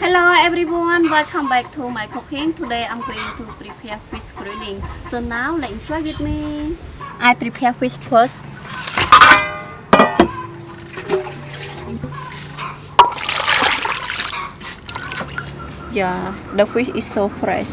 Hello everyone, welcome back to my cooking. Today I'm going to prepare fish grilling. So now let's enjoy with me. I prepare fish first. Yeah, the fish is so fresh.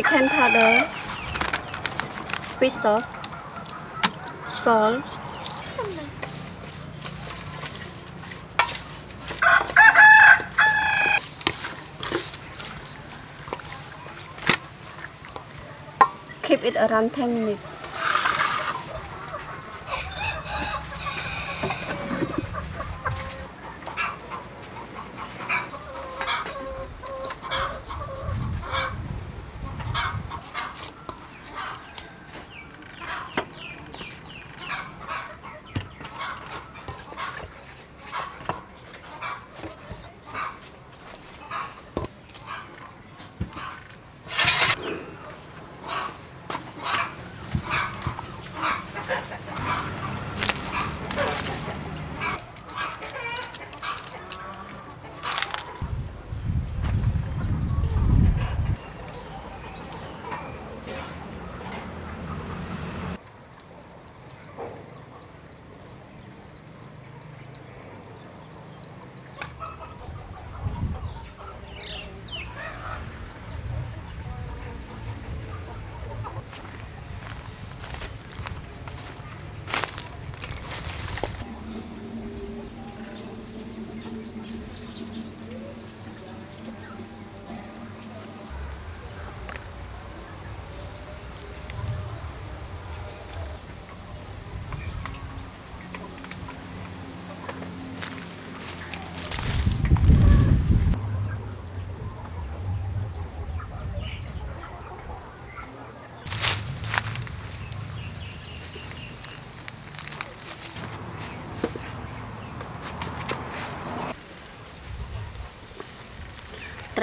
Chicken powder, fish sauce, salt, keep it around 10 minutes.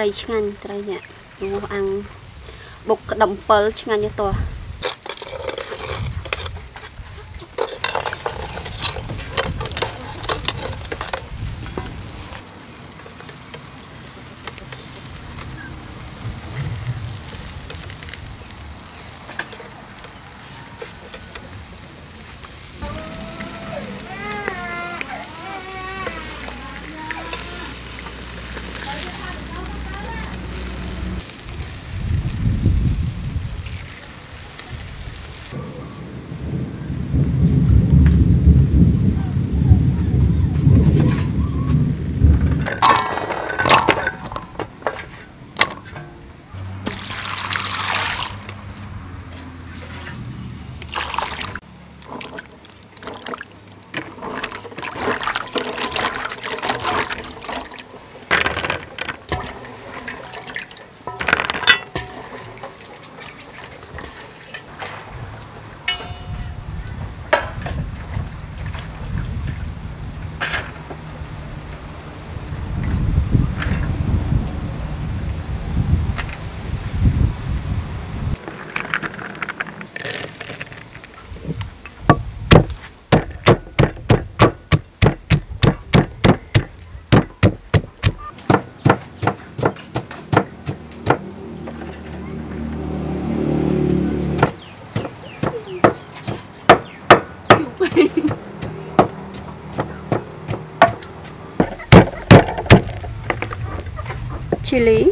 ត្រីឆ្ងាញ់ត្រីនេះអូអាំងបុកក្តឹម7ឆ្ងាញ់ទេតោះ chili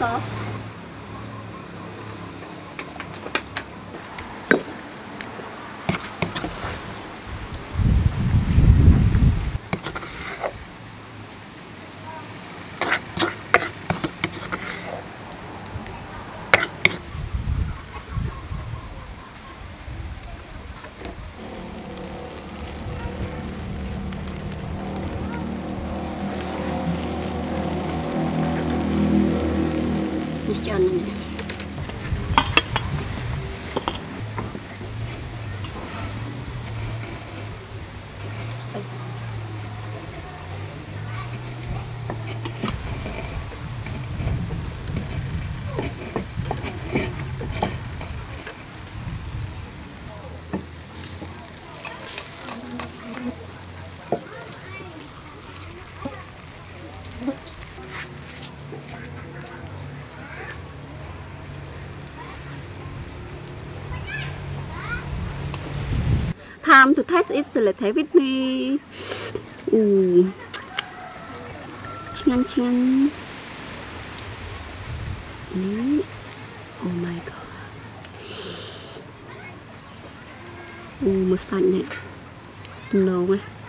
sauce Time to taste it so let's have with me អឺឆ្ងាញ់ឆ្ងាញ់នេះ Oh my god អូមកសាច់នេះដំឡូងហ៎អឺហ្នឹង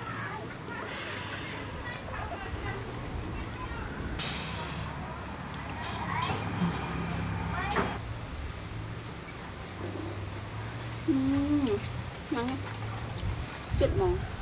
outfit mo?